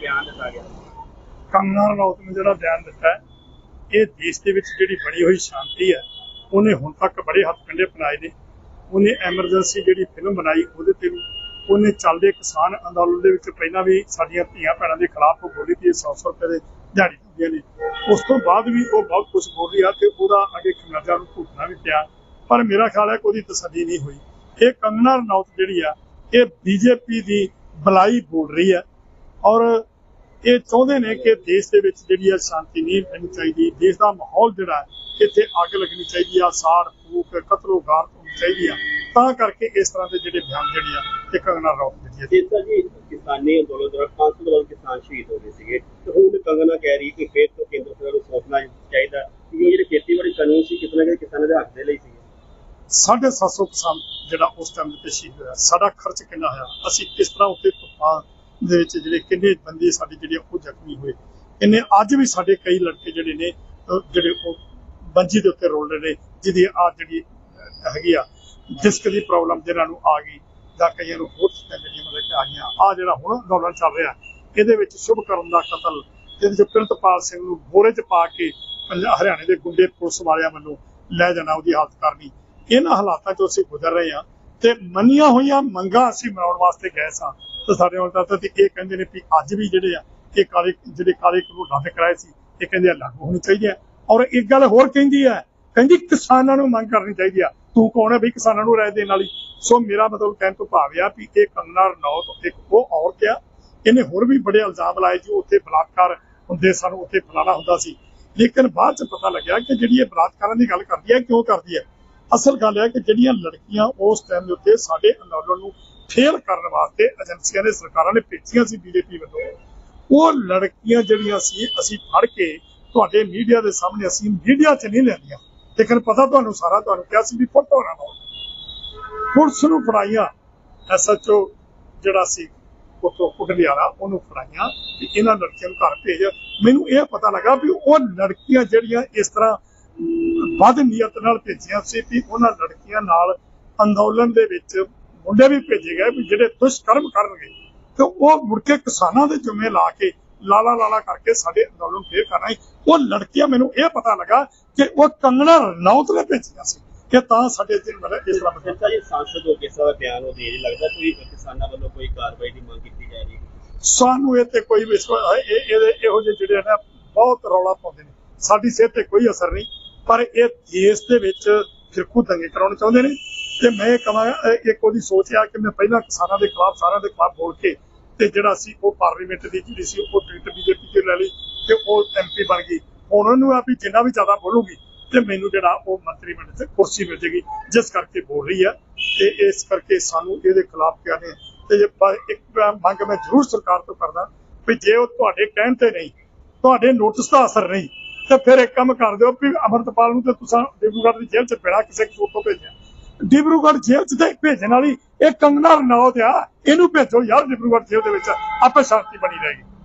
ਬਿਆਨ ਦਿੱਤਾ ਗਿਆ। ਕੰਗਨਾ ਰਣੌਤ ਨੇ ਜਿਹੜਾ ਬਿਆਨ ਦਿੱਤਾ ਹੈ, ਇਹ ਦੇਸ਼ ਦੇ ਵਿੱਚ ਜਿਹੜੀ ਬਣੀ ਹੋਈ ਸ਼ਾਂਤੀ ਹੈ ਉਹਨੇ ਹੁਣ ਤੱਕ ਬੜੇ ਹੱਥ ਕੰਡੇ ਅਪਣਾਏ ਨੇ। ਉਹਨੇ ਐਮਰਜੈਂਸੀ ਜਿਹੜੀ ਫਿਲਮ ਬਣਾਈ ਉਹਦੇ ਤੇ ਵੀ ਉਹਨੇ ਚੱਲਦੇ ਕਿਸਾਨ ਅੰਦੋਲਨ ਦੇ ਵਿੱਚ ਪਹਿਲਾਂ ਵੀ ਸਾਡੀਆਂ ਧੀਆਂ ਭੈਣਾਂ ਦੇ ਖਿਲਾਫ ਉਹ ਬੋਲੀ ਤੀ 100 ਰੁਪਏ ਦੇ ਦਿਹਾੜੀ ਦਿੰਦੀਆਂ ਨੇ। ਉਸ ਤੋਂ ਬਾਅਦ ਵੀ ਉਹ ਬਹੁਤ ਕੁਝ ਬੋਲ ਰਹੀ ਆ ਤੇ ਉਹਦਾ ਅੱਗੇ ਖਮਿਆਜਾ ਨੂੰ ਭੁਗਤਣਾ ਵੀ ਪਿਆ। ਪਰ ਮੇਰਾ ਖਿਆਲ ਹੈ ਕਿ ਉਹਦੀ ਤਸੱਲੀ ਨਹੀਂ ਹੋਈ। ਇਹ ਕੰਗਨਾ ਰਣੌਤ ਜਿਹੜੀ ਆ ਇਹ ਬੀਜੇਪੀ ਦੀ ਬਲਾਈ ਬੋਲ ਰਹੀ ਹੈ ਔਰ ਇਹ ਚਾਹੁੰਦੇ ਨੇ ਕਿ ਦੇਸ਼ ਦੇ ਵਿੱਚ ਜਿਹੜੀ ਹੈ ਸ਼ਾਂਤੀ ਨਹੀਂ ਰਹਿਣੀ ਚਾਹੀਦੀ ਦੇਸ਼ ਦਾ ਮਾਹੌਲ ਜਿਹੜਾ ਇੱਥੇ ਅੱਗ ਲੱਗਣੀ ਚਾਹੀਦੀ ਆ ਸਾੜ ਫੂਕ ਕਤਲੋ ਗਾਰਤ ਹੋਣੀ ਚਾਹੀਦੀ ਆ। ਤਾਂ ਕਰਕੇ ਇਸ ਤਰ੍ਹਾਂ ਦੇ ਜਿਹੜੇ ਬਿਆਨ ਜਿਹੜੇ ਆ ਇਹ ਕੰਗਨਾ ਰਣੌਤ ਦੀ ਹੈ ਜੀ ਕਿਸਾਨੀ ਅੰਦੋਲਨ ਦੌਰਾਨ 500 ਤੋਂ ਵੱਧ ਕਿਸਾਨ ਸ਼ਹੀਦ ਹੋ ਗਏ ਸੀਗੇ। ਤੇ ਹੁਣ ਕੰਗਨਾ ਕਹਿ ਰਹੀ ਕਿ ਫੇਰ ਤੋਂ ਕੇਂਦਰ ਸਰਕਾਰ ਨੂੰ ਸੋਚਣਾ ਚਾਹੀਦਾ। ਕਿ ਇਹ ਜਿਹੜੇ ਖੇਤੀਬਾੜੀ ਕਾਨੂੰਨ ਸੀ ਕਿਤਨਾ ਕਿ ਕਿਸਾਨਾਂ ਦੇ ਹੱਕ ਦੇ ਲਈ ਸੀ 750 ਕਿਸਾਨ ਜਿਹੜਾ ਉਸ ਟਾਈਮ ਦੇ ਸ਼ਹੀਦ ਹੋਇਆ। ਸਾਡਾ ਖਰਚ ਕਿੰਨਾ ਹੋਇਆ? ਅਸੀਂ ਕਿਸ ਤਰ੍ਹਾਂ ਉੱਤੇ ਤੂਫਾਨ ਦੇ ਵਿੱਚ ਜਿਹੜੇ ਕਿੰਨੇ ਬੰਦੇ ਸਾਡੇ ਜਿਹੜੇ ਉਹ ਜ਼ਖਮੀ ਹੋਏ। ਕਿੰਨੇ ਅੱਜ ਵੀ ਸਾਡੇ ਕਈ ਲੜਕੇ ਜਿਹੜੇ ਨੇ ਜਿਹੜੇ ਉਹ ਬੰਜੀ ਦੇ ਉੱਤੇ ਰੋਲ ਰਹੇ ਨੇ, ਜਿਹਦੀ ਆ ਜਿਹੜੀ ਹੈਗੀ ਆ ਡਿਸਕ ਦੀ ਪ੍ਰੋਬਲਮ ਜਿਹਨਾਂ ਨੂੰ ਆ ਗਈ ਜਾਂ ਕਈਆਂ ਨੂੰ ਹੋਰ ਜਿਹੜੀਆਂ ਮਤਲਬ ਆ ਗਈਆਂ ਆ ਜਿਹੜਾ ਹੁਣ ਅੰਦੋਲਨ ਚੱਲ ਰਿਹਾ, ਇਹਦੇ ਵਿੱਚ ਸ਼ੁਭ ਕਰਨ ਦਾ ਕਤਲ ਜਿਹਦੇ ਚ ਪ੍ਰਿੰਤਪਾਲ ਸਿੰਘ ਨੂੰ ਬੋਰੇ 'ਚ ਪਾ ਕੇ ਪੰਜਾਬ ਹਰਿਆਣੇ ਦੇ ਗੁੰਡੇ ਪੁਲਿਸ ਵਾਲਿਆਂ ਵੱਲੋਂ ਲੈ ਜਾਣਾ, ਉਹਦੀ ਹਾਲਤ ਕਰਨੀ। ਇਹਨਾਂ ਹਾਲਾਤਾਂ 'ਚੋਂ ਅਸੀਂ ਗੁਜ਼ਰ ਰਹੇ ਹਾਂ ਤੇ ਮੰਨੀਆਂ ਹੋਈਆਂ ਮੰਗਾਂ ਅਸੀਂ ਮਨਾਉਣ ਵਾਸਤੇ ਗਏ ਸਾਂ। ਤੇ ਸਾਡੇ ਵੱਲ ਤਾਂ ਤੇ ਇਹ ਕਹਿੰਦੇ ਨੇ ਵੀ ਅੱਜ ਵੀ ਜਿਹੜੇ ਆ, ਇਹ ਕਾਲੇ, ਜਿਹੜੇ ਕਾਲੇ ਕਾਨੂੰਨ ਰੱਦ ਕਰਾਏ ਸੀ, ਇਹ ਕਹਿੰਦੇ ਆ ਲਾਗੂ ਹੋਣੇ ਚਾਹੀਦੇ ਆ। ਔਰ ਇੱਕ ਗੱਲ ਹੋਰ ਕਹਿੰਦੀ ਹੈ ਕਹਿੰਦੀ ਕਿਸਾਨਾਂ ਨੂੰ ਮੰਗ ਕਰਨੀ ਚਾਹੀਦੀ ਆ, ਤੂੰ ਕੌਣ ਹੈ ਵੀ ਕਿਸਾਨਾਂ ਨੂੰ ਰਾਏ ਦੇਣ ਵਾਲੀ? ਸੋ ਮੇਰਾ ਮਤਲਬ ਕਹਿਣ ਤੋਂ ਭਾਵ ਆ ਵੀ ਇਹ ਕੰਗਨਾ ਰਣੌਤ ਇੱਕ ਉਹ ਔਰਤ ਆ, ਇਹਨੇ ਹੋਰ ਵੀ ਬੜੇ ਇਲਜ਼ਾਮ ਲਾਏ ਜੀ ਉੱਥੇ ਬਲਾਤਕਾਰ ਹੁੰਦੇ ਸਨ, ਉੱਥੇ ਫਲਾਣਾ ਹੁੰਦਾ ਸੀ। ਲੇਕਿਨ ਬਾਅਦ ਚ ਪਤਾ ਲੱਗਿਆ ਕਿ ਜਿਹੜੀ ਇਹ ਬਲਾਤਕਾਰਾਂ ਦੀ ਗੱਲ ਕਰਦੀ ਹੈ ਕਿਉਂ ਕਰਦੀ ਹੈ ਅਸਲ ਗੱਲ ਹੈ ਕਿ ਜਿਹੜੀਆਂ ਲੜਕੀਆਂ ਉਸ ਟਾਈਮ ਦੇ ਉੱਤੇ ਸਾਡੇ ਅੰਦੋਲਨ ਨੂੰ ਫੇਲ ਕਰਨ ਵਾਸਤੇ ਏਜੰਸੀਆਂ ਨੇ ਸਰਕਾਰਾਂ ਨੇ ਭੇਜੀਆਂ ਸੀ ਬੀਜੇਪੀ ਵੱਲੋਂ। ਉਹ ਲੜਕੀਆਂ ਜਿਹੜੀਆਂ ਸੀ, ਅਸੀਂ ਫੜ ਕੇ ਤੁਹਾਡੇ ਮੀਡੀਆ ਦੇ ਸਾਹਮਣੇ ਅਸੀਂ ਮੀਡੀਆ 'ਚ ਨਹੀਂ ਲੈਂਦੀਆਂ। ਲੇਕਿਨ ਪਤਾ ਤੁਹਾਨੂੰ ਸਾਰਾ ਤੁਹਾਨੂੰ ਕਿਹਾ ਸੀ ਵੀ ਫੋਟੋ ਨਾ ਲਾਓ ਪੁਲਿਸ ਨੂੰ ਫੜਾਈਆਂ ਐਸਐਚਓ ਜਿਹੜਾ ਸੀ ਉਤੋਂ ਕੁਟਲਿਆਰਾ ਉਹਨੂੰ ਫੜਾਈਆਂ ਵੀ ਇਹਨਾਂ ਲੜਕੀਆਂ ਨੂੰ ਘਰ ਭੇਜ। ਮੈਨੂੰ ਇਹ ਪਤਾ ਲੱਗਾ ਵੀ ਉਹ ਲੜਕੀਆਂ ਜਿਹੜੀਆਂ ਇਸ ਤਰ੍ਹਾਂ ਵੱਧ ਨੀਅਤ ਨਾਲ ਭੇਜੀਆਂ ਸੀ ਵੀ ਉਹਨਾਂ ਲੜਕੀਆਂ ਨਾਲ ਅੰਦੋਲਨ ਦੇ ਵਿੱਚ ਮੁੰਡੇ ਵੀ ਭੇਜੇ ਗਏ ਵੀ ਜਿਹੜੇ ਦੁਸ਼ਕਰਮ ਕਰਨਗੇ। ਤੇ ਉਹ ਮੁੜ ਕੇ ਕਿਸਾਨਾਂ ਦੇ ਜੁਮੇ ਲਾ ਕੇ ਲਾਲਾ ਲਾਲਾ ਕਰਕੇ ਸਾਡੇ ਅੰਦੋਲਨ ਫੇਰ ਕਰਨਾ ਉਹ ਲੜਕੀਆਂ ਮੈਨੂੰ ਇਹ ਪਤਾ ਲੱਗਾ ਕਿ ਉਹ ਕੰਗਣਾ ਰਣੌਤ ਨੇ ਭੇਜੀਆਂ ਸੀ ਕਿ ਤਾਂ ਸਾਡੇ ਤੇ ਮਤਲਬ ਇਸ ਤਰ੍ਹਾਂ ਬਦਲ ਜਿਸ ਤਰ੍ਹਾਂ ਜੀ ਸਾਂਸਦ ਹੋ ਕੇ ਸਾਰਾ ਬਿਆਨ ਉਹ ਦੇ ਲੱਗਦਾ ਕੋਈ ਕਿਸਾਨਾਂ ਵੱਲੋਂ ਕੋਈ ਕਾਰਵਾਈ ਦੀ ਮੰਗ ਕੀਤੀ ਜਾ ਰਹੀ ਸਾਨੂੰ ਇਹ ਤੇ ਕੋਈ ਇਹਦੇ ਇਹੋ ਜਿਹੇ ਜਿਹੜੇ ਨੇ ਬਹੁਤ ਰੌਲਾ ਪਾਉਂਦੇ ਨੇ। ਸਾਡੀ ਸਿਹਤ ਤੇ ਕੋਈ ਅਸਰ ਨਹੀਂ ਪਰ ਇਹ ਦੇਸ਼ ਦੇ ਵਿੱਚ ਫਿਰਕੂ ਦੰਗੇ ਕਰਾਉਣੇ ਚਾਹੁੰਦੇ ਨੇ। ਤੇ ਮੈਂ ਕਹਾਂ ਇੱਕ ਉਹਦੀ ਸੋਚ ਆ ਕਿ ਮੈਂ ਪਹਿਲਾਂ ਕਿਸਾਨਾਂ ਦੇ ਖਿਲਾਫ, ਸਾਰਿਆਂ ਦੇ ਖਿਲਾਫ ਬੋਲ ਕੇ ਤੇ ਜਿਹੜਾ ਸੀ ਉਹ ਪਾਰਲੀਮੈਂਟ ਦੀ ਜਿਹੜੀ ਸੀ ਉਹ ਟਿਕਟ ਬੀਜੇਪੀ ਤੇ ਲੈ ਲਈ ਤੇ ਉਹ ਐਮਪੀ ਬਣ ਗਈ। ਹੁਣ ਉਹਨੂੰ ਆ ਵੀ ਜਿੰਨਾ ਵੀ ਜ਼ਿਆਦਾ ਬੋਲੂਗੀ ਤੇ ਮੈਨੂੰ ਜਿਹੜਾ ਉਹ ਮੰਤਰੀ ਮੰਡਲ 'ਚ ਕੁਰਸੀ ਮਿਲ ਜੇਗੀ, ਜਿਸ ਕਰਕੇ ਬੋਲ ਰਹੀ ਆ ਤੇ ਇਸ ਕਰਕੇ ਸਾਨੂੰ ਇਹਦੇ ਖਿਲਾਫ ਕਿਹਾ ਨੇ ਤੇ ਜੇ ਇੱਕ ਮੰਗ ਮੈਂ ਜ਼ਰੂਰ ਸਰਕਾਰ ਤੋਂ ਕਰਦਾ ਵੀ ਜੇ ਉਹ ਤੁਹਾਡੇ ਕਹਿਣ ਤੇ ਨਹੀਂ, ਤੁਹਾਡੇ ਨੋਟਿਸ ਦਾ ਅਸਰ ਨਹੀਂ, ਤੇ ਫਿਰ ਇੱਕ ਕੰਮ ਕਰ ਦਿਓ ਵੀ ਅਮਰਤਪਾਲ ਨੂੰ ਤੇ ਤੁਸੀਂ ਡਿਬੂਗੜ੍ਹ ਦੀ ਜੇਲ੍ਹ 'ਚ ਬਿਨਾਂ ਕਿਸੇ ਕਸੂਰ ਤੋਂ ਭੇਜਿਆ ਡਿਬਰੂਗੜ੍ਹ ਜੇਲ੍ਹ 'ਚ ਤਾਂ ਭੇਜਣ ਵਾਲੀ ਇਹ ਕੰਗਨਾ ਰਣੌਤ ਆ, ਇਹਨੂੰ ਭੇਜੋ ਯਾਰ ਡਿਬਰੂਗੜ੍ਹ ਜੇਲ੍ਹ ਦੇ ਵਿੱਚ, ਆਪੇ ਸ਼ਾਂਤੀ ਬਣੀ ਰਹੇਗੀ।